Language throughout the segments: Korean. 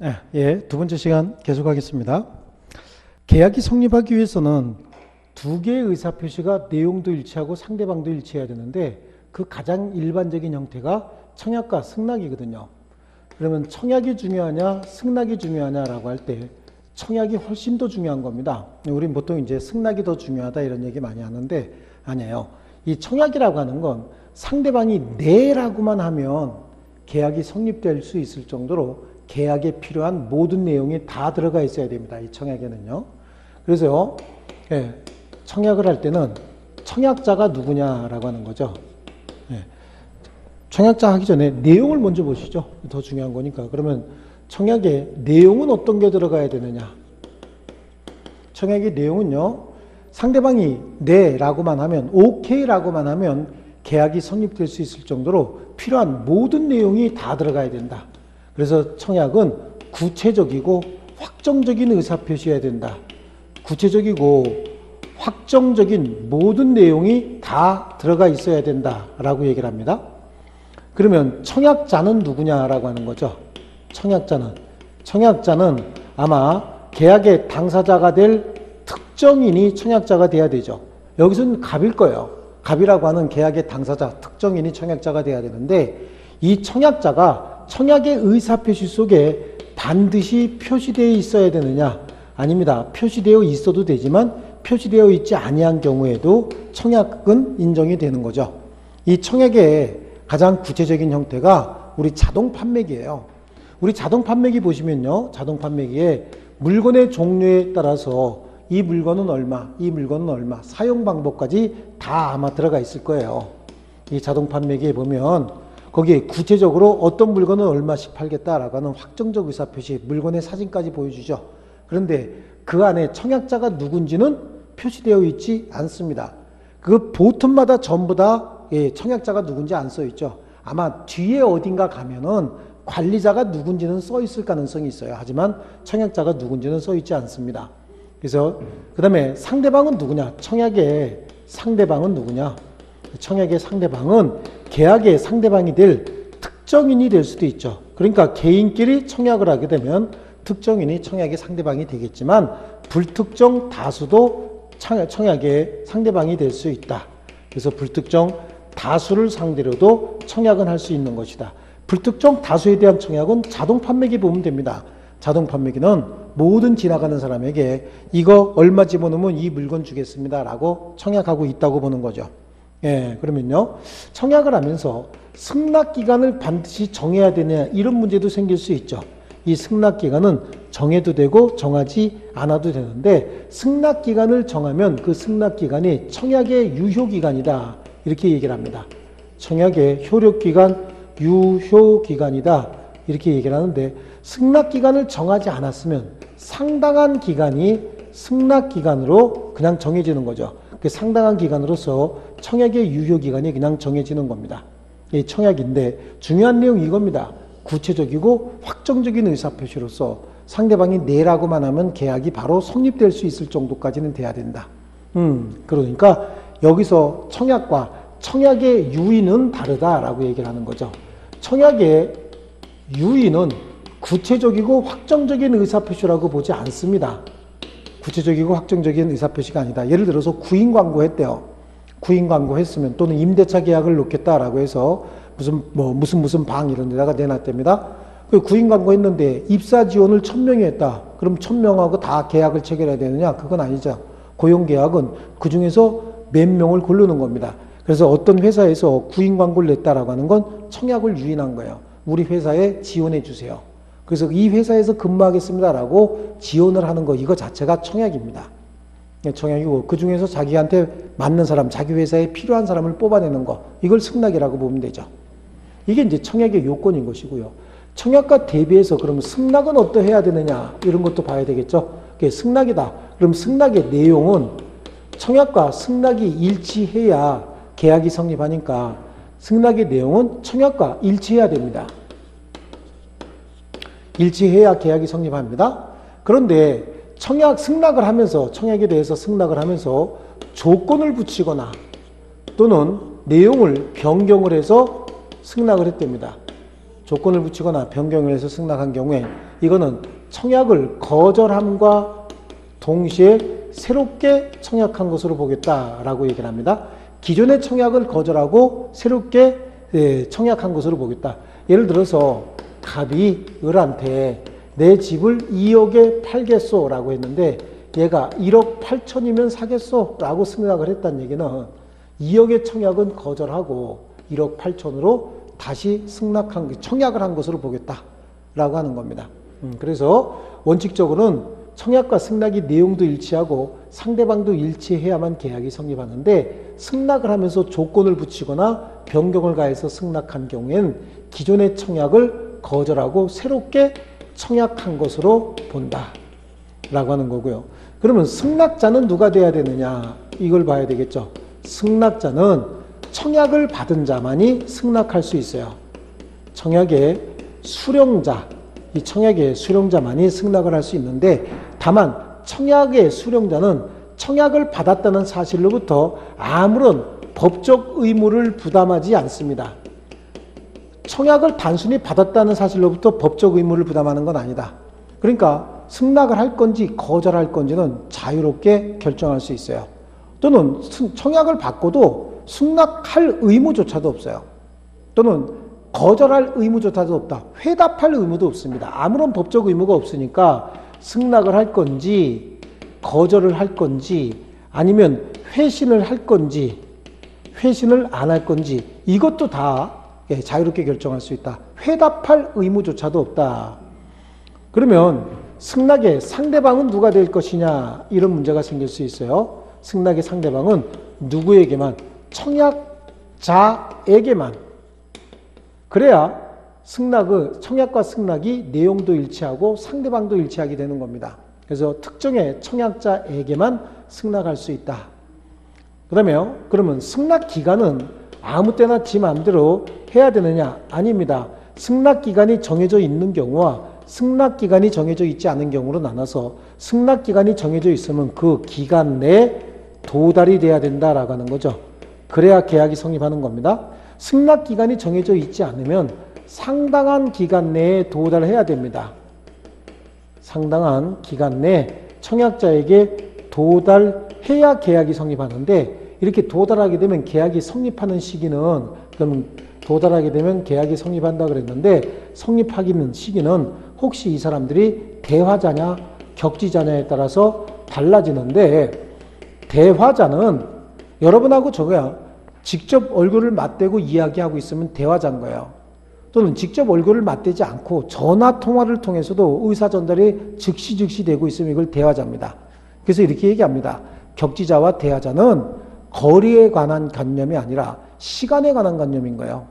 네, 예, 두 번째 시간 계속하겠습니다. 계약이 성립하기 위해서는 두 개의 의사 표시가 내용도 일치하고 상대방도 일치해야 되는데 그 가장 일반적인 형태가 청약과 승낙이거든요. 그러면 청약이 중요하냐, 승낙이 중요하냐라고 할 때 청약이 훨씬 더 중요한 겁니다. 우린 보통 이제 승낙이 더 중요하다 이런 얘기 많이 하는데 아니에요. 이 청약이라고 하는 건 상대방이 네라고만 하면 계약이 성립될 수 있을 정도로 계약에 필요한 모든 내용이 다 들어가 있어야 됩니다. 이 청약에는요. 그래서 예, 청약을 할 때는 청약자가 누구냐라고 하는 거죠. 예, 청약자 하기 전에 내용을 먼저 보시죠. 더 중요한 거니까. 그러면 청약의 내용은 어떤 게 들어가야 되느냐? 청약의 내용은요. 상대방이 네 라고만 하면 오케이 라고만 하면 계약이 성립될 수 있을 정도로 필요한 모든 내용이 다 들어가야 된다. 그래서 청약은 구체적이고 확정적인 의사표시해야 된다. 구체적이고 확정적인 모든 내용이 다 들어가 있어야 된다라고 얘기를 합니다. 그러면 청약자는 누구냐라고 하는 거죠. 청약자는 청약자는 아마 계약의 당사자가 될 특정인이 청약자가 돼야 되죠. 여기서는 갑일 거예요. 갑이라고 하는 계약의 당사자 특정인이 청약자가 돼야 되는데 이 청약자가 청약의 의사표시 속에 반드시 표시되어 있어야 되느냐? 아닙니다. 표시되어 있어도 되지만 표시되어 있지 아니한 경우에도 청약은 인정이 되는 거죠. 이 청약의 가장 구체적인 형태가 우리 자동 판매기예요. 우리 자동 판매기 보시면요. 자동 판매기에 물건의 종류에 따라서 이 물건은 얼마, 이 물건은 얼마, 사용 방법까지 다 아마 들어가 있을 거예요. 이 자동 판매기에 보면 거기에 구체적으로 어떤 물건은 얼마씩 팔겠다라고 하는 확정적 의사표시, 물건의 사진까지 보여주죠. 그런데 그 안에 청약자가 누군지는 표시되어 있지 않습니다. 그 보통마다 전부 다 예, 청약자가 누군지 안 써 있죠. 아마 뒤에 어딘가 가면은 관리자가 누군지는 써 있을 가능성이 있어요. 하지만 청약자가 누군지는 써 있지 않습니다. 그래서 그 다음에 상대방은 누구냐? 청약의 상대방은 누구냐? 청약의 상대방은 계약의 상대방이 될 특정인이 될 수도 있죠. 그러니까 개인끼리 청약을 하게 되면 특정인이 청약의 상대방이 되겠지만 불특정 다수도 청약의 상대방이 될 수 있다. 그래서 불특정 다수를 상대로도 청약은 할 수 있는 것이다. 불특정 다수에 대한 청약은 자동 판매기 보면 됩니다. 자동 판매기는 모든 지나가는 사람에게 이거 얼마 집어넣으면 이 물건 주겠습니다라고 청약하고 있다고 보는 거죠. 예, 그러면요. 청약을 하면서 승낙 기간을 반드시 정해야 되냐 이런 문제도 생길 수 있죠. 이 승낙 기간은 정해도 되고 정하지 않아도 되는데 승낙 기간을 정하면 그 승낙 기간이 청약의 유효 기간이다. 이렇게 얘기를 합니다. 청약의 효력 기간, 유효 기간이다. 이렇게 얘기를 하는데 승낙 기간을 정하지 않았으면 상당한 기간이 승낙 기간으로 그냥 정해지는 거죠. 그 상당한 기간으로서 청약의 유효 기간이 그냥 정해지는 겁니다. 이 청약인데 중요한 내용이 이겁니다. 구체적이고 확정적인 의사표시로서 상대방이 네라고만 하면 계약이 바로 성립될 수 있을 정도까지는 돼야 된다. 음, 그러니까 여기서 청약과 청약의 유의는 다르다라고 얘기를 하는 거죠. 청약의 유의는 구체적이고 확정적인 의사표시라고 보지 않습니다. 구체적이고 확정적인 의사표시가 아니다. 예를 들어서 구인 광고 했대요. 구인 광고 했으면 또는 임대차 계약을 놓겠다라고 해서 무슨 뭐 무슨 무슨 방 이런 데다가 내놨답니다. 그 구인 광고 했는데 입사 지원을 천명이 했다. 그럼 천명하고 다 계약을 체결해야 되느냐? 그건 아니죠. 고용 계약은 그 중에서 몇 명을 고르는 겁니다. 그래서 어떤 회사에서 구인 광고를 냈다라고 하는 건 청약을 유인한 거예요. 우리 회사에 지원해 주세요. 그래서 이 회사에서 근무하겠습니다라고 지원을 하는 거 이거 자체가 청약입니다. 예, 청약이고 그 중에서 자기한테 맞는 사람, 자기 회사에 필요한 사람을 뽑아내는 거 이걸 승낙이라고 보면 되죠. 이게 이제 청약의 요건인 것이고요. 청약과 대비해서 그러면 승낙은 어떠해야 되느냐 이런 것도 봐야 되겠죠. 그게 승낙이다. 그럼 승낙의 내용은 청약과 승낙이 일치해야 계약이 성립하니까 승낙의 내용은 청약과 일치해야 됩니다. 일치해야 계약이 성립합니다. 그런데 청약 승낙을 하면서 청약에 대해서 승낙을 하면서 조건을 붙이거나 또는 내용을 변경을 해서 승낙을 했답니다. 조건을 붙이거나 변경을 해서 승낙한 경우에 이거는 청약을 거절함과 동시에 새롭게 청약한 것으로 보겠다라고 얘기를 합니다. 기존의 청약을 거절하고 새롭게 예, 청약한 것으로 보겠다. 예를 들어서 갑이 을한테 내 집을 2억에 팔겠소 라고 했는데 얘가 1억 8천이면 사겠소 라고 승낙을 했다는 얘기는 2억의 청약은 거절하고 1억 8천으로 다시 승낙한 청약을 한 것으로 보겠다라고 하는 겁니다. 음, 그래서 원칙적으로는 청약과 승낙이 내용도 일치하고 상대방도 일치해야만 계약이 성립하는데 승낙을 하면서 조건을 붙이거나 변경을 가해서 승낙한 경우엔 기존의 청약을 거절하고 새롭게 청약한 것으로 본다. 라고 하는 거고요. 그러면 승낙자는 누가 돼야 되느냐? 이걸 봐야 되겠죠. 승낙자는 청약을 받은 자만이 승낙할 수 있어요. 청약의 수령자, 이 청약의 수령자만이 승낙을 할 수 있는데 다만 청약의 수령자는 청약을 받았다는 사실로부터 아무런 법적 의무를 부담하지 않습니다. 청약을 단순히 받았다는 사실로부터 법적 의무를 부담하는 건 아니다. 그러니까 승낙을 할 건지 거절할 건지는 자유롭게 결정할 수 있어요. 또는 청약을 받고도 승낙할 의무조차도 없어요. 또는 거절할 의무조차도 없다. 회답할 의무도 없습니다. 아무런 법적 의무가 없으니까 승낙을 할 건지 거절을 할 건지 아니면 회신을 할 건지 회신을 안 할 건지 이것도 다 예, 자유롭게 결정할 수 있다. 회답할 의무조차도 없다. 그러면 승낙의 상대방은 누가 될 것이냐 이런 문제가 생길 수 있어요. 승낙의 상대방은 누구에게만 청약자에게만 그래야 승낙의 청약과 승낙이 내용도 일치하고 상대방도 일치하게 되는 겁니다. 그래서 특정의 청약자에게만 승낙할 수 있다. 그다음에요. 그러면 승낙 기간은 아무 때나 지 마음대로 해야 되느냐? 아닙니다. 승낙 기간이 정해져 있는 경우와 승낙 기간이 정해져 있지 않은 경우로 나눠서 승낙 기간이 정해져 있으면 그 기간 내에 도달이 돼야 된다라고 하는 거죠. 그래야 계약이 성립하는 겁니다. 승낙 기간이 정해져 있지 않으면 상당한 기간 내에 도달해야 됩니다. 상당한 기간 내에 청약자에게 도달해야 계약이 성립하는데 이렇게 도달하게 되면 계약이 성립하는 시기는 그럼 도달하게 되면 계약이 성립한다 그랬는데 성립하기는 시기는 혹시 이 사람들이 대화자냐 격지자냐에 따라서 달라지는데 대화자는 여러분하고 저거야 직접 얼굴을 맞대고 이야기하고 있으면 대화자인 거예요. 또는 직접 얼굴을 맞대지 않고 전화 통화를 통해서도 의사 전달이 즉시 즉시 되고 있으면 이걸 대화자입니다. 그래서 이렇게 얘기합니다. 격지자와 대화자는 거리에 관한 관념이 아니라 시간에 관한 관념인 거예요.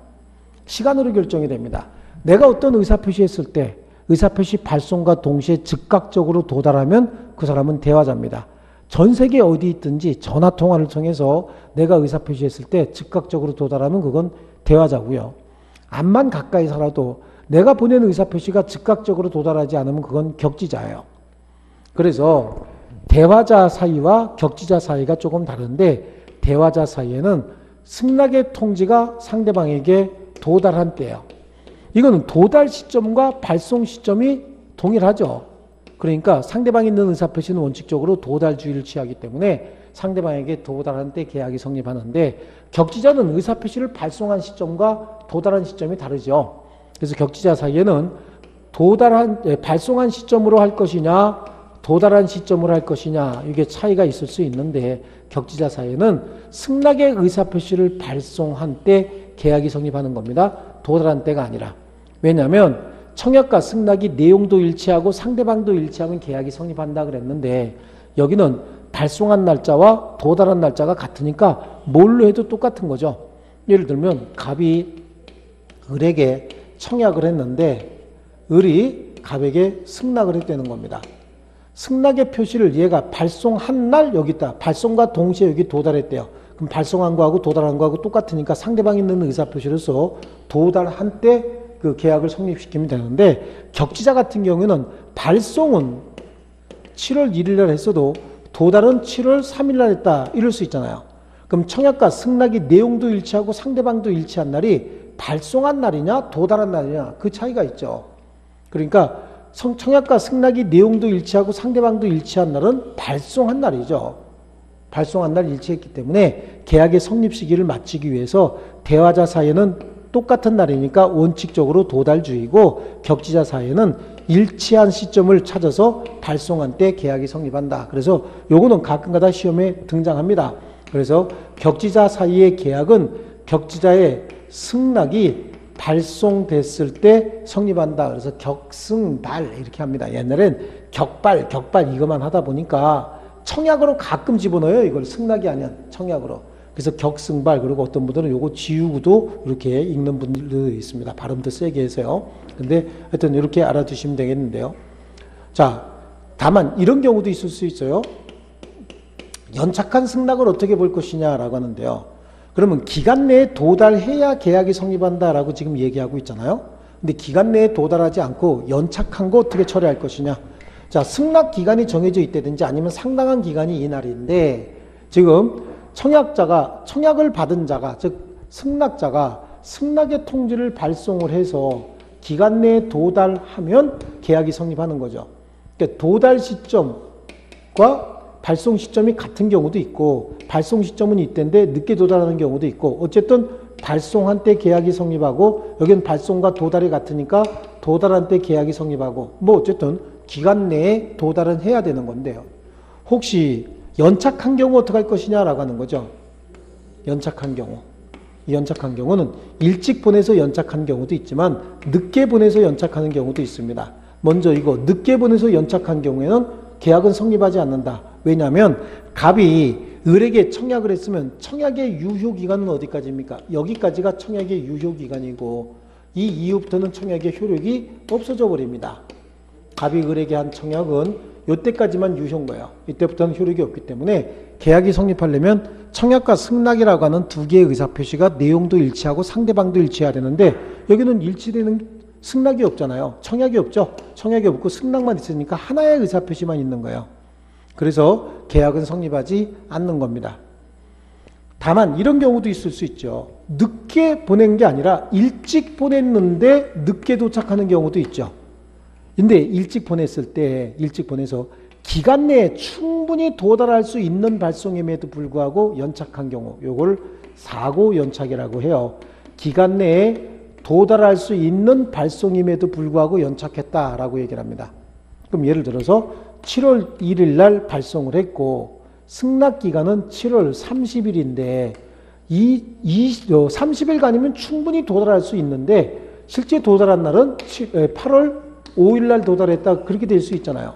시간으로 결정이 됩니다. 내가 어떤 의사표시 했을 때 의사표시 발송과 동시에 즉각적으로 도달하면 그 사람은 대화자입니다. 전 세계 어디 있든지 전화 통화를 통해서 내가 의사표시 했을 때 즉각적으로 도달하면 그건 대화자고요. 암만 가까이 살아도 내가 보낸 의사표시가 즉각적으로 도달하지 않으면 그건 격지자예요. 그래서 대화자 사이와 격지자 사이가 조금 다른데 대화자 사이에는 승낙의 통지가 상대방에게 도달한 때예요. 이거는 도달 시점과 발송 시점이 동일하죠. 그러니까 상대방이 있는 의사표시는 원칙적으로 도달주의를 취하기 때문에 상대방에게 도달한 때 계약이 성립하는데 격지자는 의사표시를 발송한 시점과 도달한 시점이 다르죠. 그래서 격지자 사이에는 도달한 예, 발송한 시점으로 할 것이냐 도달한 시점으로 할 것이냐 이게 차이가 있을 수 있는데 격지자 사이에는 승낙의 의사표시를 발송한 때 계약이 성립하는 겁니다. 도달한 때가 아니라 왜냐하면 청약과 승낙이 내용도 일치하고 상대방도 일치하면 계약이 성립한다 그랬는데 여기는 발송한 날짜와 도달한 날짜가 같으니까 뭘로 해도 똑같은 거죠. 예를 들면 갑이 을에게 청약을 했는데 을이 갑에게 승낙을 했다는 겁니다. 승낙의 표시를 얘가 발송한 날 여기 있다. 발송과 동시에 여기 도달했대요. 그럼 발송한 거하고 도달한 거하고 똑같으니까 상대방이 있는 의사표시로서 도달한 때 그 계약을 성립시키면 되는데 격지자 같은 경우에는 발송은 7월 1일 날 했어도 도달은 7월 3일 날 했다 이럴 수 있잖아요. 그럼 청약과 승낙이 내용도 일치하고 상대방도 일치한 날이 발송한 날이냐 도달한 날이냐 그 차이가 있죠. 그러니까 성, 청약과 승낙이 내용도 일치하고 상대방도 일치한 날은 발송한 날이죠. 발송한 날 일치했기 때문에 계약의 성립 시기를 마치기 위해서 대화자 사이에는 똑같은 날이니까 원칙적으로 도달주의고 격지자 사이에는 일치한 시점을 찾아서 발송한 때 계약이 성립한다. 그래서 요거는 가끔가다 시험에 등장합니다. 그래서 격지자 사이의 계약은 격지자의 승낙이 발송됐을 때 성립한다. 그래서 격승발 이렇게 합니다. 옛날엔 격발, 격발 이것만 하다 보니까 청약으로 가끔 집어넣어요. 이걸 승낙이 아니야. 청약으로. 그래서 격승발 그리고 어떤 분들은 요거 지우고도 이렇게 읽는 분들도 있습니다. 발음도 세게 해서요. 근데 하여튼 이렇게 알아두시면 되겠는데요. 자, 다만 이런 경우도 있을 수 있어요. 연착한 승낙을 어떻게 볼 것이냐라고 하는데요. 그러면 기간 내에 도달해야 계약이 성립한다라고 지금 얘기하고 있잖아요. 근데 기간 내에 도달하지 않고 연착한 거 어떻게 처리할 것이냐. 자, 승낙 기간이 정해져 있다든지 아니면 상당한 기간이 이날인데 지금 청약자가 청약을 받은 자가 즉 승낙자가 승낙의 통지를 발송을 해서 기간 내에 도달하면 계약이 성립하는 거죠. 그러니까 도달 시점과 발송 시점이 같은 경우도 있고 발송 시점은 이때인데 늦게 도달하는 경우도 있고 어쨌든 발송한 때 계약이 성립하고 여기는 발송과 도달이 같으니까 도달한 때 계약이 성립하고 뭐 어쨌든 기간 내에 도달은 해야 되는 건데요. 혹시 연착한 경우 어떻게 할 것이냐라고 하는 거죠. 연착한 경우. 연착한 경우는 일찍 보내서 연착한 경우도 있지만 늦게 보내서 연착하는 경우도 있습니다. 먼저 이거 늦게 보내서 연착한 경우에는 계약은 성립하지 않는다. 왜냐하면 갑이 을에게 청약을 했으면 청약의 유효 기간은 어디까지입니까? 여기까지가 청약의 유효 기간이고 이 이후부터는 청약의 효력이 없어져 버립니다. 갑이 을에게 한 청약은 이때까지만 유효인 거예요. 이때부터는 효력이 없기 때문에 계약이 성립하려면 청약과 승낙이라고 하는 두 개의 의사표시가 내용도 일치하고 상대방도 일치해야 되는데 여기는 일치되는 승낙이 없잖아요. 청약이 없죠. 청약이 없고 승낙만 있으니까 하나의 의사표시만 있는 거예요. 그래서 계약은 성립하지 않는 겁니다. 다만 이런 경우도 있을 수 있죠. 늦게 보낸 게 아니라 일찍 보냈는데 늦게 도착하는 경우도 있죠. 근데 일찍 보냈을 때 일찍 보내서 기간 내에 충분히 도달할 수 있는 발송임에도 불구하고 연착한 경우 요걸 사고 연착이라고 해요. 기간 내에 도달할 수 있는 발송임에도 불구하고 연착했다라고 얘기를 합니다. 그럼 예를 들어서 7월 1일 날 발송을 했고 승낙 기간은 7월 30일인데 이, 이 30일간이면 충분히 도달할 수 있는데 실제 도달한 날은 8월 5일 날 도달했다 그렇게 될 수 있잖아요.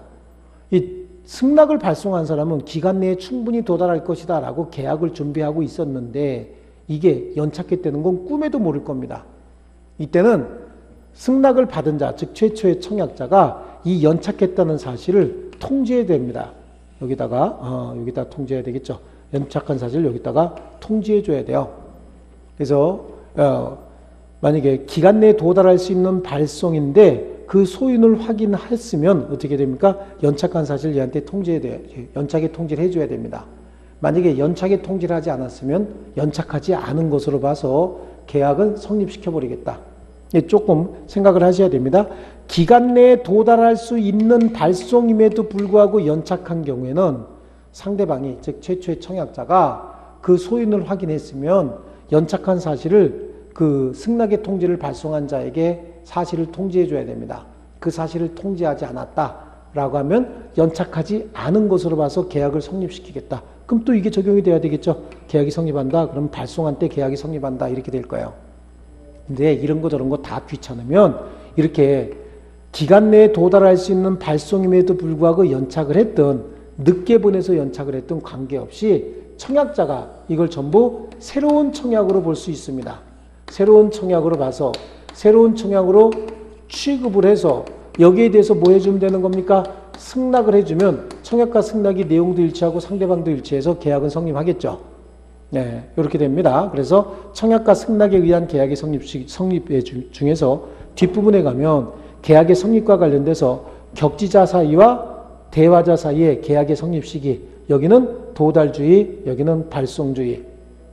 이 승낙을 발송한 사람은 기간 내에 충분히 도달할 것이다라고 계약을 준비하고 있었는데 이게 연착했다는 건 꿈에도 모를 겁니다. 이때는 승낙을 받은 자, 즉 최초의 청약자가 이 연착했다는 사실을 통지해야 됩니다. 여기다가 어, 여기다 통지해야 되겠죠. 연착한 사실 여기다가 통지해 줘야 돼요. 그래서 어, 만약에 기간 내에 도달할 수 있는 발송인데 그 소인을 확인했으면 어떻게 됩니까? 연착한 사실 얘한테 통지해야 돼요. 연착에 통지를 해줘야 됩니다. 만약에 연착에 통지를 하지 않았으면 연착하지 않은 것으로 봐서 계약은 성립시켜 버리겠다. 조금 생각을 하셔야 됩니다. 기간 내에 도달할 수 있는 발송임에도 불구하고 연착한 경우에는 상대방이 즉 최초의 청약자가 그 소인을 확인했으면 연착한 사실을 그 승낙의 통지를 발송한 자에게 사실을 통지해 줘야 됩니다. 그 사실을 통지하지 않았다라고 하면 연착하지 않은 것으로 봐서 계약을 성립시키겠다. 그럼 또 이게 적용이 돼야 되겠죠. 계약이 성립한다. 그럼 발송한 때 계약이 성립한다. 이렇게 될 거예요. 근데 이런 거 저런 거 다 귀찮으면 이렇게 기간 내에 도달할 수 있는 발송임에도 불구하고 연착을 했던 늦게 보내서 연착을 했던 관계없이 청약자가 이걸 전부 새로운 청약으로 볼 수 있습니다. 새로운 청약으로 봐서 새로운 청약으로 취급을 해서 여기에 대해서 뭐 해주면 되는 겁니까? 승낙을 해주면 청약과 승낙이 내용도 일치하고 상대방도 일치해서 계약은 성립하겠죠. 네, 이렇게 됩니다. 그래서 청약과 승낙에 의한 계약의 성립, 성립 중에서 뒷부분에 가면 계약의 성립과 관련돼서 격지자 사이와 대화자 사이의 계약의 성립 시기 여기는 도달주의, 여기는 발송주의,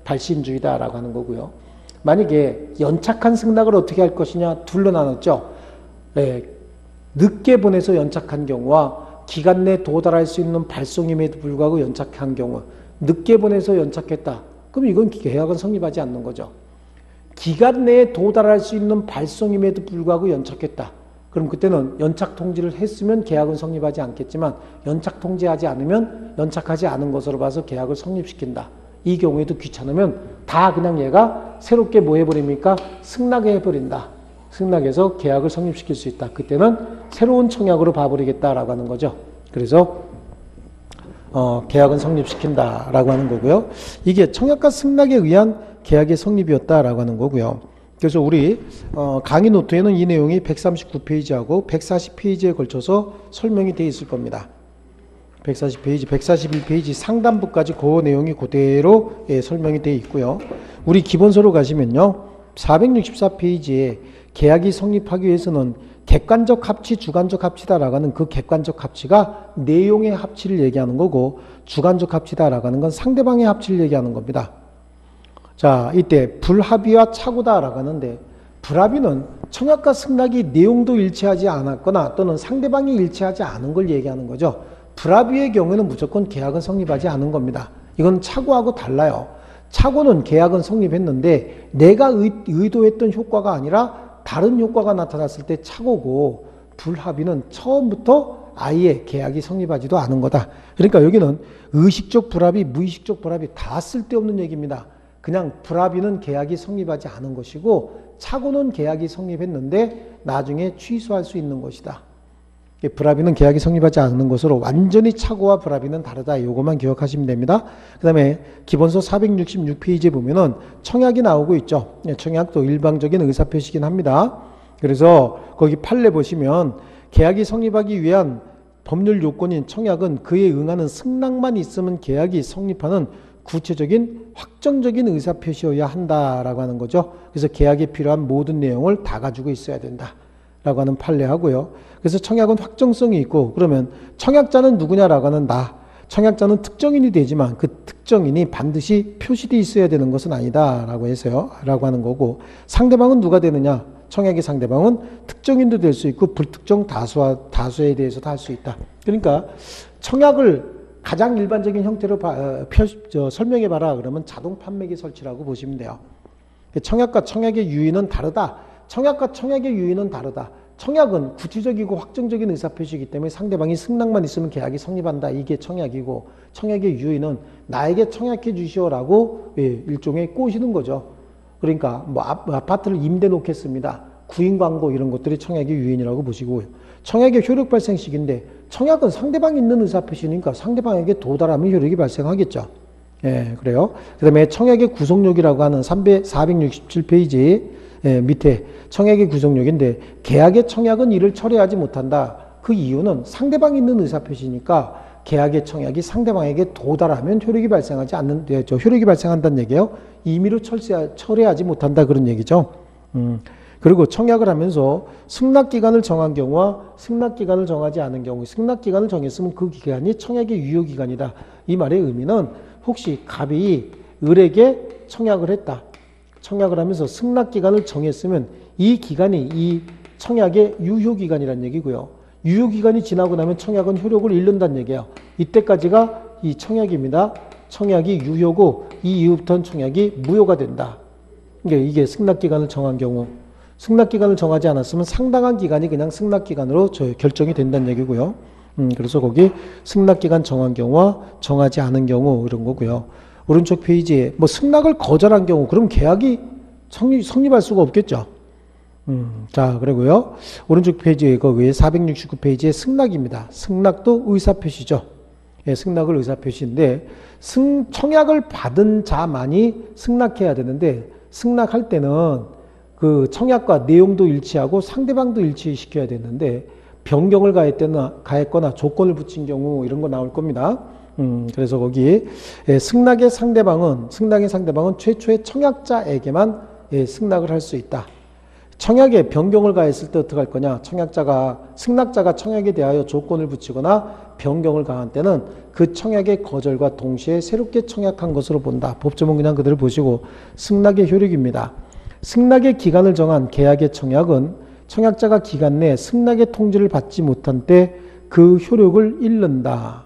발신주의다라고 하는 거고요. 만약에 연착한 승낙을 어떻게 할 것이냐 둘로 나눴죠. 예, 늦게 보내서 연착한 경우와 기간 내 도달할 수 있는 발송임에도 불구하고 연착한 경우 늦게 보내서 연착했다. 그럼 이건 계약은 성립하지 않는 거죠. 기간 내에 도달할 수 있는 발송임에도 불구하고 연착했다. 그럼 그때는 연착 통지를 했으면 계약은 성립하지 않겠지만 연착 통지하지 않으면 연착하지 않은 것으로 봐서 계약을 성립시킨다. 이 경우에도 귀찮으면 다 그냥 얘가 새롭게 뭐 해버립니까? 승낙해 해버린다. 승낙해서 계약을 성립시킬 수 있다. 그때는 새로운 청약으로 봐버리겠다라고 하는 거죠. 그래서 어, 계약은 성립시킨다라고 하는 거고요. 이게 청약과 승낙에 의한 계약의 성립이었다라고 하는 거고요. 그래서 우리 어, 강의 노트에는 이 내용이 139페이지하고 140페이지에 걸쳐서 설명이 되어 있을 겁니다. 140페이지, 141페이지 상단부까지 그 내용이 그대로 예, 설명이 되어 있고요. 우리 기본서로 가시면요. 464페이지에 계약이 성립하기 위해서는 객관적 합치, 주관적 합치다라고 하는 그 객관적 합치가 내용의 합치를 얘기하는 거고 주관적 합치다라고 하는 건 상대방의 합치를 얘기하는 겁니다. 자, 이때 불합의와 착오다라고 하는데 불합의는 청약과 승낙이 내용도 일치하지 않았거나 또는 상대방이 일치하지 않은 걸 얘기하는 거죠. 불합의의 경우에는 무조건 계약은 성립하지 않은 겁니다. 이건 착오하고 달라요. 착오는 계약은 성립했는데 내가 의, 의도했던 효과가 아니라 다른 효과가 나타났을 때 착오고 불합의는 처음부터 아예 계약이 성립하지도 않은 거다. 그러니까 여기는 의식적 불합의, 무의식적 불합의 다 쓸데없는 얘기입니다. 그냥 불합의는 계약이 성립하지 않은 것이고 착오는 계약이 성립했는데 나중에 취소할 수 있는 것이다. 불합의는 계약이 성립하지 않는 것으로 완전히 착오와 불합의는 다르다. 이것만 기억하시면 됩니다. 그 다음에 기본서 466페이지에 보면은 청약이 나오고 있죠. 예, 청약도 일방적인 의사표시긴 합니다. 그래서 거기 판례 보시면 계약이 성립하기 위한 법률 요건인 청약은 그에 응하는 승낙만 있으면 계약이 성립하는 구체적인 확정적인 의사표시여야 한다라고 하는 거죠. 그래서 계약에 필요한 모든 내용을 다 가지고 있어야 된다. 라고 하는 판례하고요. 그래서 청약은 확정성이 있고 그러면 청약자는 누구냐라고 하는 나. 청약자는 특정인이 되지만 그 특정인이 반드시 표시되어 있어야 되는 것은 아니다라고 해서요. 라고 하는 거고 상대방은 누가 되느냐? 청약의 상대방은 특정인도 될 수 있고 불특정 다수와 다수에 대해서도 할 수 있다. 그러니까 청약을 가장 일반적인 형태로 바, 어, 표, 저, 설명해 봐라 그러면 자동 판매기 설치라고 보시면 돼요. 청약과 청약의 유인은 다르다. 청약과 청약의 유인은 다르다. 청약은 구체적이고 확정적인 의사표시이기 때문에 상대방이 승낙만 있으면 계약이 성립한다. 이게 청약이고 청약의 유인은 나에게 청약해 주시오라고 예, 일종의 꼬시는 거죠. 그러니까 뭐 아파트를 임대 놓겠습니다. 구인 광고 이런 것들이 청약의 유인이라고 보시고요. 청약의 효력 발생 시기인데 청약은 상대방이 있는 의사표시니까 상대방에게 도달하면 효력이 발생하겠죠. 예, 그래요. 그 다음에 청약의 구속력이라고 하는 300, 467페이지 예, 밑에 청약의 구속력인데 계약의 청약은 이를 철회하지 못한다. 그 이유는 상대방이 있는 의사표시니까 계약의 청약이 상대방에게 도달하면 효력이 발생하지 않는, 네, 저 효력이 발생한다는 얘기예요. 임의로 철새, 철회하지 못한다 그런 얘기죠. 음. 그리고 청약을 하면서 승낙 기간을 정한 경우와 승낙 기간을 정하지 않은 경우, 승낙 기간을 정했으면 그 기간이 청약의 유효 기간이다. 이 말의 의미는 혹시 갑이 을에게 청약을 했다. 청약을 하면서 승낙 기간을 정했으면 이 기간이 이 청약의 유효 기간이란 얘기고요. 유효 기간이 지나고 나면 청약은 효력을 잃는다는 얘기예요. 이때까지가 이 청약입니다. 청약이 유효고 이 이후부터는 청약이 무효가 된다. 그러니까 이게 승낙 기간을 정한 경우 승낙 기간을 정하지 않았으면 상당한 기간이 그냥 승낙 기간으로 결정이 된다는 얘기고요. 음, 그래서 거기 승낙 기간 정한 경우와 정하지 않은 경우 이런 거고요. 오른쪽 페이지에 뭐 승낙을 거절한 경우 그럼 계약이 성립, 성립할 수가 없겠죠. 음, 자, 그리고요. 오른쪽 페이지에 거기에 469페이지에 승낙입니다. 승낙도 의사표시죠. 예, 승낙을 의사표시인데 승, 청약을 받은 자만이 승낙해야 되는데 승낙할 때는 그 청약과 내용도 일치하고 상대방도 일치시켜야 되는데 변경을 가했거나, 가했거나 조건을 붙인 경우 이런 거 나올 겁니다. 음, 그래서 거기 예, 승낙의 상대방은 승낙의 상대방은 최초의 청약자에게만 예, 승낙을 할 수 있다. 청약에 변경을 가했을 때 어떻게 할 거냐? 청약자가 승낙자가 청약에 대하여 조건을 붙이거나 변경을 가한 때는 그 청약의 거절과 동시에 새롭게 청약한 것으로 본다. 법조문 그냥 그대로 보시고 승낙의 효력입니다. 승낙의 기간을 정한 계약의 청약은 청약자가 기간 내에 승낙의 통지를 받지 못한 때 그 효력을 잃는다.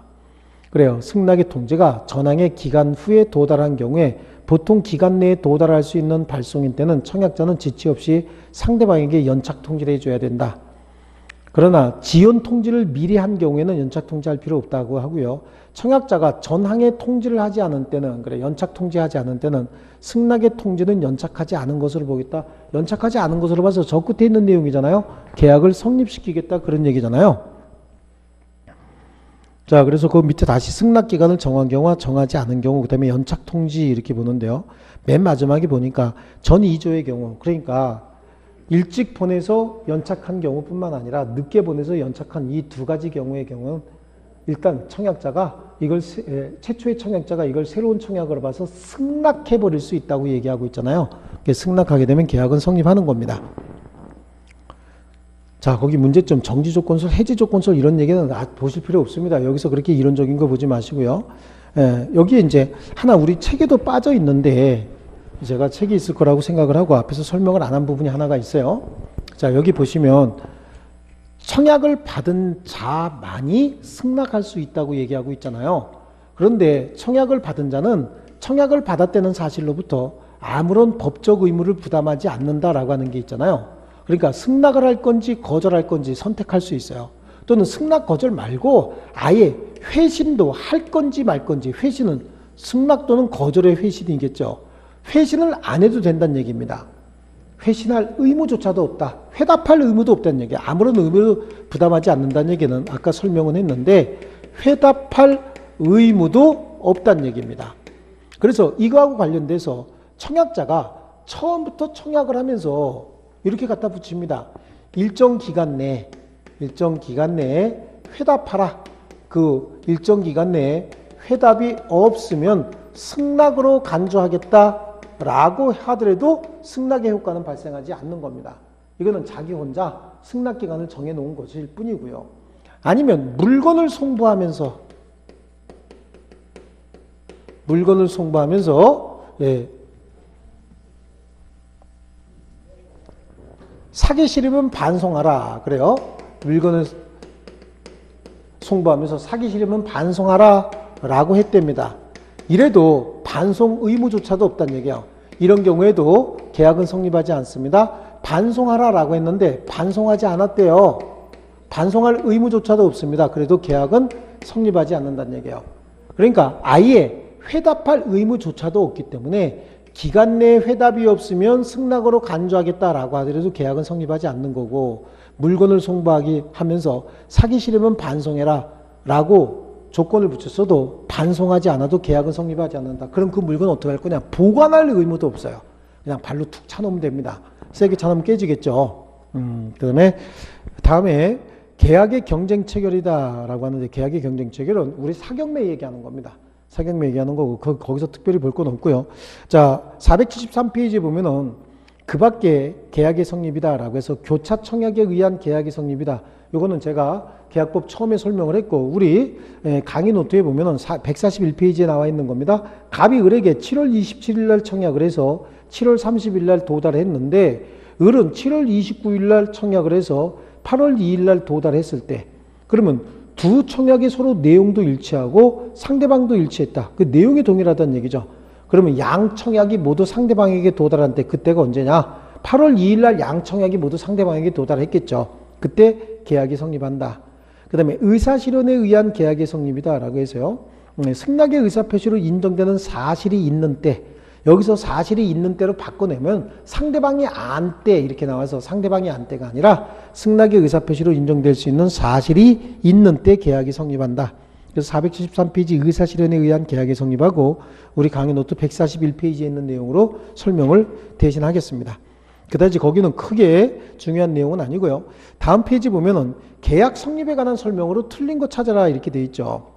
그래요. 승낙의 통지가 전항의 기간 후에 도달한 경우에 보통 기간 내에 도달할 수 있는 발송인 때는 청약자는 지체 없이 상대방에게 연착 통지를 해줘야 된다. 그러나 지연 통지를 미리 한 경우에는 연착 통지할 필요 없다고 하고요. 청약자가 전항에 통지를 하지 않은 때는 그래 연착 통지하지 않은 때는 승낙의 통지는 연착하지 않은 것으로 보겠다. 연착하지 않은 것으로 봐서 저 끝에 있는 내용이잖아요. 계약을 성립시키겠다 그런 얘기잖아요. 자, 그래서 그 밑에 다시 승낙 기간을 정한 경우와 정하지 않은 경우, 그 다음에 연착 통지 이렇게 보는데요. 맨 마지막에 보니까 전 2조의 경우, 그러니까 일찍 보내서 연착한 경우뿐만 아니라 늦게 보내서 연착한 이 두 가지 경우의 경우는 일단 청약자가 이걸 최초의 청약자가 이걸 새로운 청약으로 봐서 승낙해 버릴 수 있다고 얘기하고 있잖아요. 승낙하게 되면 계약은 성립하는 겁니다. 자, 거기 문제점 정지 조건설, 해지 조건설 이런 얘기는 아, 보실 필요 없습니다. 여기서 그렇게 이론적인 거 보지 마시고요. 예, 여기에 이제 하나 우리 책에도 빠져 있는데 제가 책이 있을 거라고 생각을 하고 앞에서 설명을 안 한 부분이 하나가 있어요. 자, 여기 보시면 청약을 받은 자만이 승낙할 수 있다고 얘기하고 있잖아요. 그런데 청약을 받은 자는 청약을 받았다는 사실로부터 아무런 법적 의무를 부담하지 않는다라고 하는 게 있잖아요. 그러니까 승낙을 할 건지 거절할 건지 선택할 수 있어요. 또는 승낙 거절 말고 아예 회신도 할 건지 말 건지 회신은 승낙 또는 거절의 회신이겠죠. 회신을 안 해도 된다는 얘기입니다. 회신할 의무조차도 없다. 회답할 의무도 없다는 얘기. 아무런 의무도 부담하지 않는다는 얘기는 아까 설명은 했는데 회답할 의무도 없다는 얘기입니다. 그래서 이거하고 관련돼서 청약자가 처음부터 청약을 하면서 이렇게 갖다 붙입니다. 일정 기간 내에 일정 기간 내에 회답하라. 그 일정 기간 내에 회답이 없으면 승낙으로 간주하겠다라고 하더라도 승낙의 효과는 발생하지 않는 겁니다. 이거는 자기 혼자 승낙 기간을 정해 놓은 것일 뿐이고요. 아니면 물건을 송부하면서 물건을 송부하면서 예, 사기 싫으면 반송하라. 그래요. 물건을 송부하면서 사기 싫으면 반송하라. 라고 했답니다. 이래도 반송 의무조차도 없다는 얘기예요. 이런 경우에도 계약은 성립하지 않습니다. 반송하라 라고 했는데 반송하지 않았대요. 반송할 의무조차도 없습니다. 그래도 계약은 성립하지 않는다는 얘기예요. 그러니까 아예 회답할 의무조차도 없기 때문에 기간 내에 회답이 없으면 승낙으로 간주하겠다라고 하더라도 계약은 성립하지 않는 거고 물건을 송부하기 하면서 사기 싫으면 반송해라 라고 조건을 붙였어도 반송하지 않아도 계약은 성립하지 않는다. 그럼 그 물건 어떻게 할 거냐? 보관할 의무도 없어요. 그냥 발로 툭 차놓으면 됩니다. 세게 차놓으면 깨지겠죠. 음, 그 다음에 다음에 계약의 경쟁 체결이다라고 하는데 계약의 경쟁 체결은 우리 사경매 얘기하는 겁니다. 사경매 얘기하는 거고 거, 거기서 특별히 볼 건 없고요. 자, 473페이지 보면은 그 밖에 계약의 성립이다라고 해서 교차 청약에 의한 계약의 성립이다. 요거는 제가 계약법 처음에 설명을 했고 우리 강의 노트에 보면은 141페이지에 나와 있는 겁니다. 갑이 을에게 7월 27일 날 청약을 해서 7월 30일 날 도달했는데 을은 7월 29일 날 청약을 해서 8월 2일 날 도달했을 때 그러면 두 청약이 서로 내용도 일치하고 상대방도 일치했다. 그 내용이 동일하다는 얘기죠. 그러면 양 청약이 모두 상대방에게 도달한 때 그때가 언제냐? 8월 2일 날 양 청약이 모두 상대방에게 도달했겠죠. 그때 계약이 성립한다. 그 다음에 의사실현에 의한 계약의 성립이다라고 해서요. 음, 승낙의 의사표시로 인정되는 사실이 있는 때 여기서 사실이 있는 때로 바꿔내면 상대방이 안때 이렇게 나와서 상대방이 안 때가 아니라 승낙의 의사표시로 인정될 수 있는 사실이 있는 때 계약이 성립한다. 그래서 473페이지 의사실현에 의한 계약이 성립하고 우리 강의 노트 141페이지에 있는 내용으로 설명을 대신하겠습니다. 그다지 거기는 크게 중요한 내용은 아니고요. 다음 페이지 보면은 계약 성립에 관한 설명으로 틀린 거 찾아라 이렇게 돼 있죠.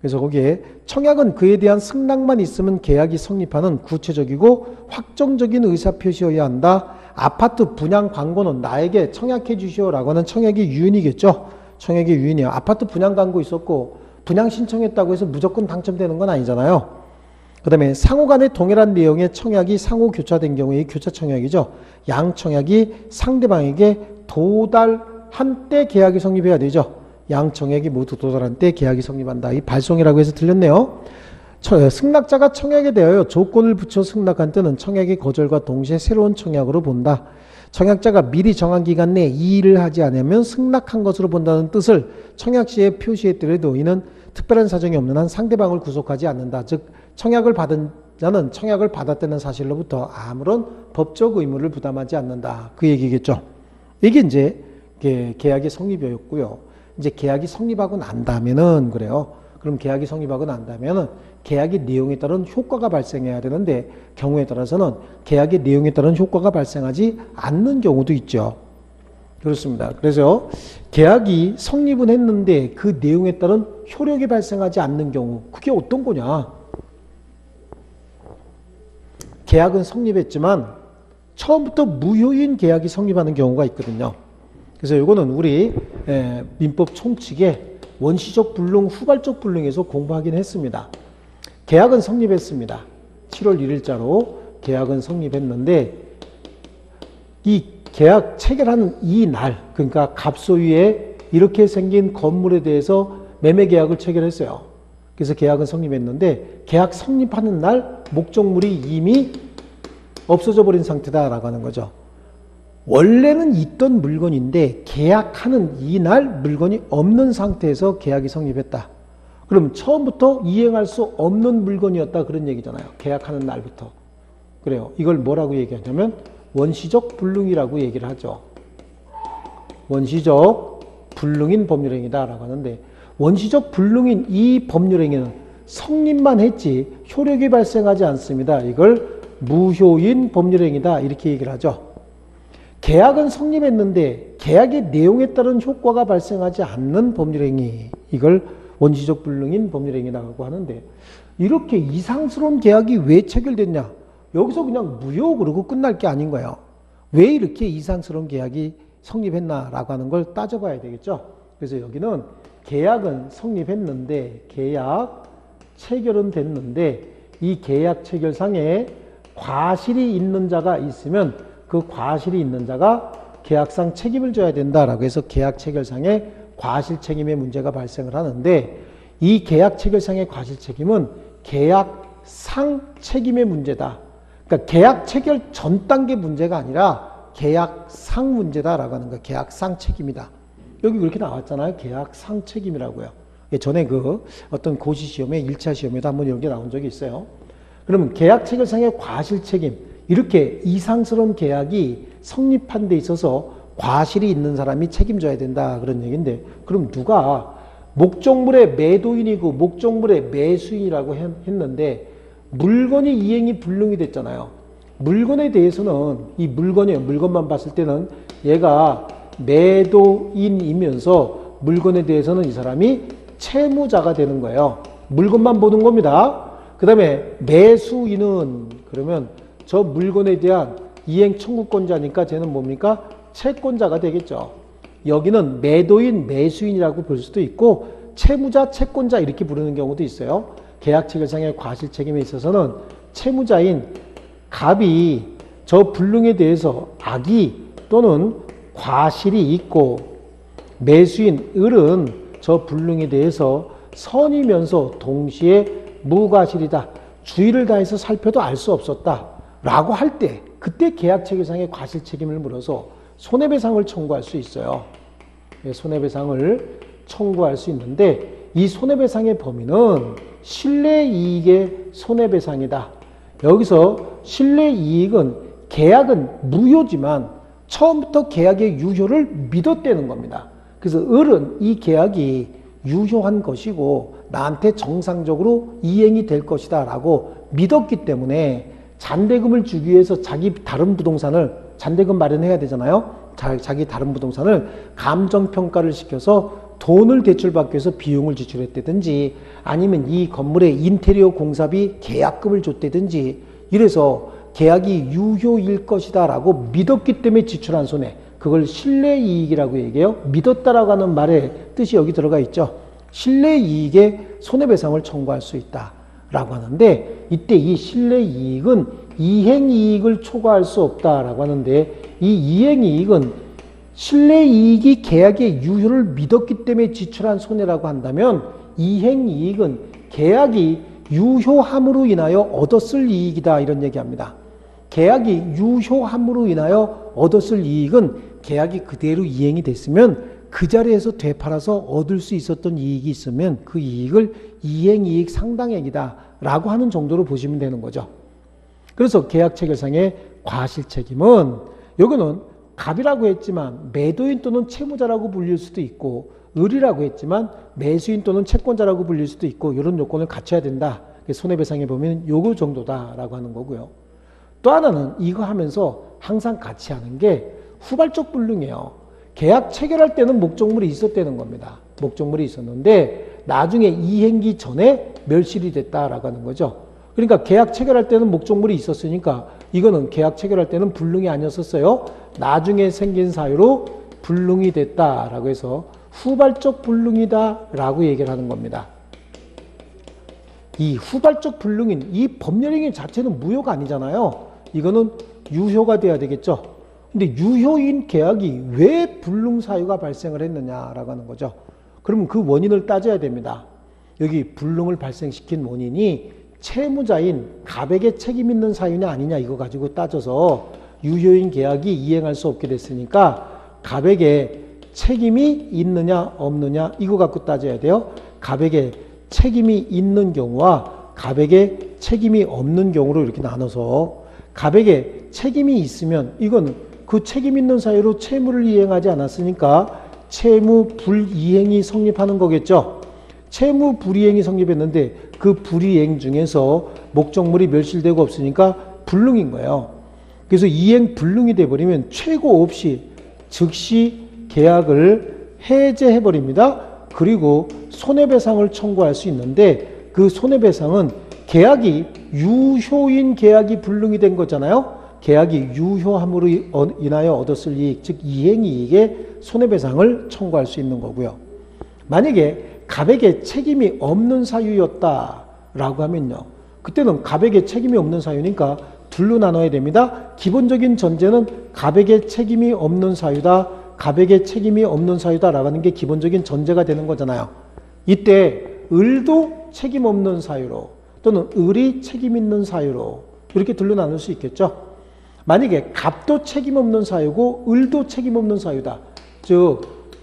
그래서 거기에 청약은 그에 대한 승낙만 있으면 계약이 성립하는 구체적이고 확정적인 의사표시여야 한다. 아파트 분양 광고는 나에게 청약해 주시오라고 하는 청약의 유인이겠죠. 청약의 유인이야. 아파트 분양 광고 있었고 분양 신청했다고 해서 무조건 당첨되는 건 아니잖아요. 그 다음에 상호 간의 동일한 내용의 청약이 상호 교차된 경우에 교차 청약이죠. 양 청약이 상대방에게 도달 한 때 계약이 성립해야 되죠. 양 청약이 모두 도달한 때 계약이 성립한다. 이 발송이라고 해서 틀렸네요. 승낙자가 청약에 대하여 조건을 붙여 승낙한 때는 청약의 거절과 동시에 새로운 청약으로 본다. 청약자가 미리 정한 기간 내에 이 일을 하지 않으면 승낙한 것으로 본다는 뜻을 청약 시에 표시했더라도 이는 특별한 사정이 없는 한 상대방을 구속하지 않는다. 즉 청약을 받은 자는 청약을 받았다는 사실로부터 아무런 법적 의무를 부담하지 않는다. 그 얘기겠죠. 이게 이제 계약의 성립이었고요. 이제 계약이 성립하고 난다면은 그래요. 그럼 계약이 성립하고 난다면은 계약의 내용에 따른 효과가 발생해야 되는데 경우에 따라서는 계약의 내용에 따른 효과가 발생하지 않는 경우도 있죠. 그렇습니다. 그래서 계약이 성립은 했는데 그 내용에 따른 효력이 발생하지 않는 경우 그게 어떤 거냐? 계약은 성립했지만 처음부터 무효인 계약이 성립하는 경우가 있거든요. 그래서 이거는 우리 민법 총칙에 원시적 불능, 후발적 불능에서 공부하긴 했습니다. 계약은 성립했습니다. 7월 1일자로 계약은 성립했는데 이 계약 체결하는 이 날, 그러니까 갑소위에 이렇게 생긴 건물에 대해서 매매 계약을 체결했어요. 그래서 계약은 성립했는데 계약 성립하는 날 목적물이 이미 없어져 버린 상태다라고 하는 거죠. 원래는 있던 물건인데 계약하는 이날 물건이 없는 상태에서 계약이 성립했다. 그럼 처음부터 이행할 수 없는 물건이었다 그런 얘기잖아요. 계약하는 날부터. 그래요. 이걸 뭐라고 얘기하냐면 원시적 불능이라고 얘기를 하죠. 원시적 불능인 법률행위다라고 하는데 원시적 불능인 이 법률행위는 성립만 했지 효력이 발생하지 않습니다. 이걸 무효인 법률행위다 이렇게 얘기를 하죠. 계약은 성립했는데 계약의 내용에 따른 효과가 발생하지 않는 법률행위 이걸 원시적 불능인 법률행위라고 하는데 이렇게 이상스러운 계약이 왜 체결됐냐? 여기서 그냥 무효 그러고 끝날 게 아닌 거예요. 왜 이렇게 이상스러운 계약이 성립했나라고 하는 걸 따져봐야 되겠죠. 그래서 여기는 계약은 성립했는데 계약 체결은 됐는데 이 계약 체결상에 과실이 있는 자가 있으면 그 과실이 있는 자가 계약상 책임을 져야 된다라고 해서 계약 체결상에 과실 책임의 문제가 발생을 하는데 이 계약 체결상의 과실 책임은 계약상 책임의 문제다. 그러니까 계약 체결 전 단계 문제가 아니라 계약상 문제다라고 하는 거 계약상 책임이다. 여기 그렇게 나왔잖아요. 계약상 책임이라고요. 전에 그 어떤 고시 시험에 1차 시험에도 한번 게 나온 적이 있어요. 그러면 계약 체결상의 과실 책임 이렇게 이상스러운 계약이 성립한 데 있어서 과실이 있는 사람이 책임져야 된다 그런 얘기인데 그럼 누가 목적물의 매도인이고 목적물의 매수인이라고 했는데 물건이 이행이 불능이 됐잖아요. 물건에 대해서는 이 물건이에요. 물건만 봤을 때는 얘가 매도인이면서 물건에 대해서는 이 사람이 채무자가 되는 거예요. 물건만 보는 겁니다. 그 다음에 매수인은 그러면 저 물건에 대한 이행 청구권자니까 쟤는 뭡니까? 채권자가 되겠죠. 여기는 매도인, 매수인이라고 볼 수도 있고 채무자, 채권자 이렇게 부르는 경우도 있어요. 계약 체결상의 과실 책임에 있어서는 채무자인 갑이 저 불능에 대해서 악의 또는 과실이 있고 매수인 을은 저 불능에 대해서 선이면서 동시에 무과실이다. 주의를 다해서 살펴도 알 수 없었다. 라고 할 때 그때 계약 체결상의 과실 책임을 물어서 손해배상을 청구할 수 있어요. 예, 손해배상을 청구할 수 있는데 이 손해배상의 범위는 실내이익의 손해배상이다. 여기서 실내이익은 계약은 무효지만 처음부터 계약의 유효를 믿었다는 겁니다. 그래서 을은 이 계약이 유효한 것이고 나한테 정상적으로 이행이 될 것이다 라고 믿었기 때문에 잔대금을 주기 위해서 자기 다른 부동산을 잔대금 마련해야 되잖아요. 자, 기 다른 부동산을 감정평가를 시켜서 돈을 대출받기 위해서 비용을 지출했다든지 아니면 이 건물의 인테리어 공사비 계약금을 줬다든지 이래서 계약이 유효일 것이다 라고 믿었기 때문에 지출한 손해 그걸 신뢰이익이라고 얘기해요. 믿었다라고 하는 말의 뜻이 여기 들어가 있죠. 신뢰이익에 손해배상을 청구할 수 있다. 라고 하는데 이때 이 실내 이익은 이행 이익을 초과할 수 없다라고 하는데 이 이행 이익은 실내 이익이 계약의 유효를 믿었기 때문에 지출한 손해라고 한다면 이행 이익은 계약이 유효함으로 인하여 얻었을 이익이다 이런 얘기합니다. 계약이 유효함으로 인하여 얻었을 이익은 계약이 그대로 이행이 됐으면 그 자리에서 되팔아서 얻을 수 있었던 이익이 있으면 그 이익을 이행이익 상당액이다 라고 하는 정도로 보시면 되는 거죠. 그래서 계약 체결상의 과실 책임은 여기는 갑이라고 했지만 매도인 또는 채무자라고 불릴 수도 있고 을이라고 했지만 매수인 또는 채권자라고 불릴 수도 있고 이런 요건을 갖춰야 된다. 손해배상에 보면 요거 정도다라고 하는 거고요. 또 하나는 이거 하면서 항상 같이 하는 게 후발적 불능이에요. 계약 체결할 때는 목적물이 있었다는 겁니다. 목적물이 있었는데 나중에 이행기 전에 멸실이 됐다라고 하는 거죠. 그러니까 계약 체결할 때는 목적물이 있었으니까 이거는 계약 체결할 때는 불능이 아니었었어요. 나중에 생긴 사유로 불능이 됐다라고 해서 후발적 불능이다라고 얘기를 하는 겁니다. 이 후발적 불능인 이 법률행위 자체는 무효가 아니잖아요. 이거는 유효가 돼야 되겠죠. 근데 유효인 계약이 왜 불능 사유가 발생을 했느냐라고 하는 거죠. 그러면 그 원인을 따져야 됩니다. 여기 불능을 발생시킨 원인이 채무자인 갑에게 책임 있는 사유냐 아니냐 이거 가지고 따져서 유효인 계약이 이행할 수 없게 됐으니까 갑에게 책임이 있느냐 없느냐 이거 갖고 따져야 돼요. 갑에게 책임이 있는 경우와 갑에게 책임이 없는 경우로 이렇게 나눠서 갑에게 책임이 있으면 이건 그 책임 있는 사유로 채무를 이행하지 않았으니까 채무 불이행이 성립하는 거겠죠. 채무 불이행이 성립했는데 그 불이행 중에서 목적물이 멸실되고 없으니까 불능인 거예요. 그래서 이행 불능이 돼버리면 최고 없이 즉시 계약을 해제해 버립니다. 그리고 손해배상을 청구할 수 있는데 그 손해배상은 계약이 유효인 계약이 불능이 된 거잖아요. 계약이 유효함으로 인하여 얻었을 이익, 즉 이행이익에 손해배상을 청구할 수 있는 거고요. 만약에 갑에게 책임이 없는 사유였다라고 하면요. 그때는 갑에게 책임이 없는 사유니까 둘로 나눠야 됩니다. 기본적인 전제는 갑에게 책임이 없는 사유다. 갑에게 책임이 없는 사유다라고 하는 게 기본적인 전제가 되는 거잖아요. 이때 을도 책임 없는 사유로 또는 을이 책임 있는 사유로 이렇게 둘로 나눌 수 있겠죠. 만약에 갑도 책임 없는 사유고 을도 책임 없는 사유다. 즉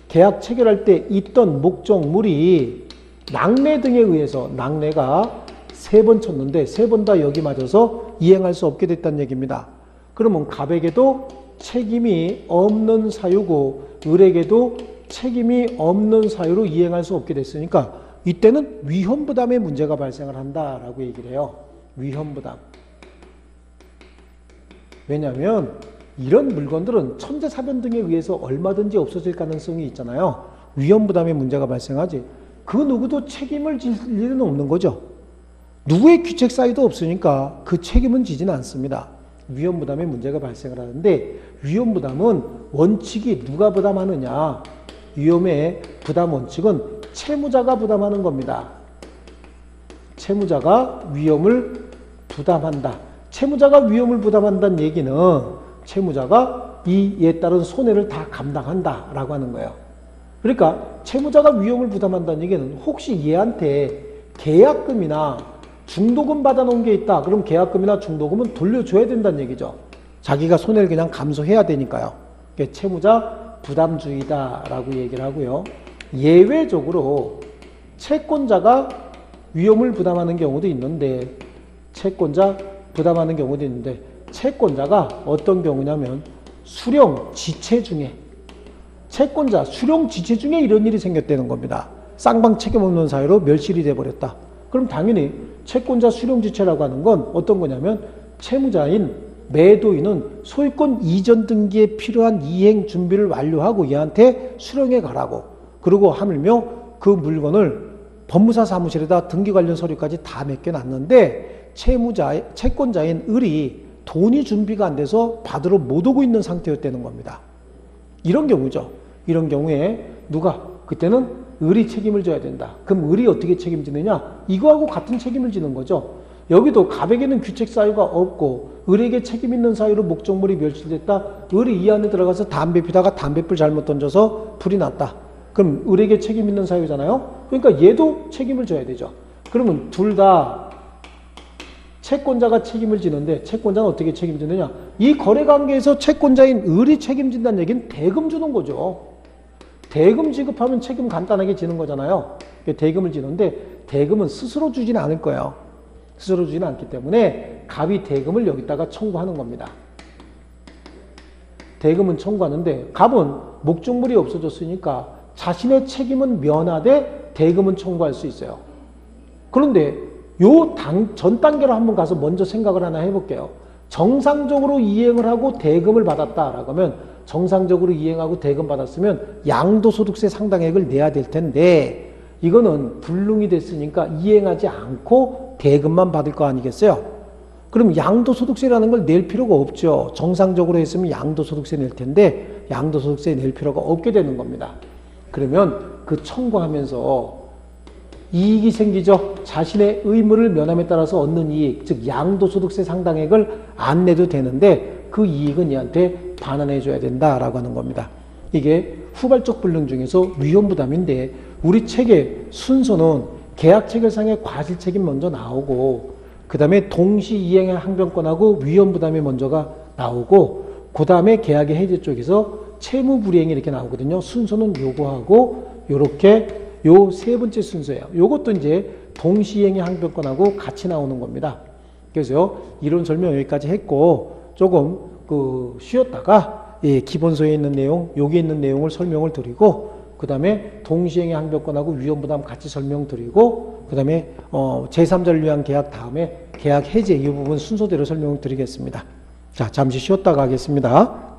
계약 체결할 때 있던 목적물이 낙뢰 등에 의해서 낙뢰가 세 번 쳤는데 세 번 다 여기 맞아서 이행할 수 없게 됐다는 얘기입니다. 그러면 갑에게도 책임이 없는 사유고 을에게도 책임이 없는 사유로 이행할 수 없게 됐으니까 이때는 위험 부담의 문제가 발생을 한다라고 얘기를 해요. 위험 부담. 왜냐하면 이런 물건들은 천재사변 등에 의해서 얼마든지 없어질 가능성이 있잖아요. 위험 부담의 문제가 발생하지. 그 누구도 책임을 질 일은 없는 거죠. 누구의 귀책 사유도 없으니까 그 책임은 지지는 않습니다. 위험 부담의 문제가 발생을 하는데 위험 부담은 원칙이 누가 부담하느냐. 위험의 부담 원칙은 채무자가 부담하는 겁니다. 채무자가 위험을 부담한다. 채무자가 위험을 부담한다는 얘기는 채무자가 이에 따른 손해를 다 감당한다라고 하는 거예요. 그러니까 채무자가 위험을 부담한다는 얘기는 혹시 얘한테 계약금이나 중도금 받아놓은 게 있다. 그럼 계약금이나 중도금은 돌려줘야 된다는 얘기죠. 자기가 손해를 그냥 감소해야 되니까요. 채무자 부담주의다라고 얘기를 하고요. 예외적으로 채권자가 위험을 부담하는 경우도 있는데 채권자 부담하는 경우도 있는데 채권자가 어떤 경우냐면 수령 지체 중에 채권자 수령 지체 중에 이런 일이 생겼다는 겁니다. 쌍방 책임 없는 사유로 멸실이 돼버렸다. 그럼 당연히 채권자 수령 지체라고 하는 건 어떤 거냐면 채무자인 매도인은 소유권 이전 등기에 필요한 이행 준비를 완료하고 얘한테 수령해 가라고 그리고 하물며 그 물건을 법무사 사무실에다 등기 관련 서류까지 다 맡겨놨는데 채무자 채권자인 을이 돈이 준비가 안 돼서 받으러 못 오고 있는 상태였다는 겁니다. 이런 경우죠. 이런 경우에 누가 그때는 을이 책임을 져야 된다. 그럼 을이 어떻게 책임지느냐? 이거하고 같은 책임을 지는 거죠. 여기도 갑에게는 규책 사유가 없고 을에게 책임 있는 사유로 목적물이 멸실됐다. 을이 이 안에 들어가서 담배 피다가 담배불 잘못 던져서 불이 났다. 그럼 을에게 책임 있는 사유잖아요. 그러니까 얘도 책임을 져야 되죠. 그러면 둘 다 채권자가 책임을 지는데 채권자는 어떻게 책임지느냐? 이 거래 관계에서 채권자인 을이 책임진다는 얘기는 대금 주는 거죠. 대금 지급하면 책임 간단하게 지는 거잖아요. 대금을 지는데 대금은 스스로 주지는 않을 거예요. 스스로 주지는 않기 때문에 갑이 대금을 여기다가 청구하는 겁니다. 대금은 청구하는데 갑은 목적물이 없어졌으니까 자신의 책임은 면하되 대금은 청구할 수 있어요. 그런데 요 전 단계로 한번 가서 먼저 생각을 하나 해볼게요. 정상적으로 이행을 하고 대금을 받았다라고 하면 정상적으로 이행하고 대금 받았으면 양도소득세 상당액을 내야 될 텐데 이거는 불능이 됐으니까 이행하지 않고 대금만 받을 거 아니겠어요? 그럼 양도소득세라는 걸 낼 필요가 없죠. 정상적으로 했으면 양도소득세 낼 텐데 양도소득세 낼 필요가 없게 되는 겁니다. 그러면 그 청구하면서 이익이 생기죠. 자신의 의무를 면함에 따라서 얻는 이익, 즉 양도소득세 상당액을 안 내도 되는데 그 이익은 얘한테 반환해 줘야 된다라고 하는 겁니다. 이게 후발적 불능 중에서 위험부담인데 우리 책의 순서는 계약 체결상의 과실 책임 먼저 나오고 그 다음에 동시 이행의 항변권하고 위험부담이 먼저가 나오고 그 다음에 계약의 해제 쪽에서 채무 불이행이 이렇게 나오거든요. 순서는 요거하고 요렇게 요 세 번째 순서예요. 요것도 이제 동시행의 항변권하고 같이 나오는 겁니다. 그래서 이론 설명 여기까지 했고 조금 그 쉬었다가 예, 기본서에 있는 내용, 여기 있는 내용을 설명을 드리고 그 다음에 동시행의 항변권하고 위험부담 같이 설명드리고 그 다음에 어, 제3자를 위한 계약 다음에 계약 해제 이 부분 순서대로 설명을 드리겠습니다. 자 잠시 쉬었다가 하겠습니다.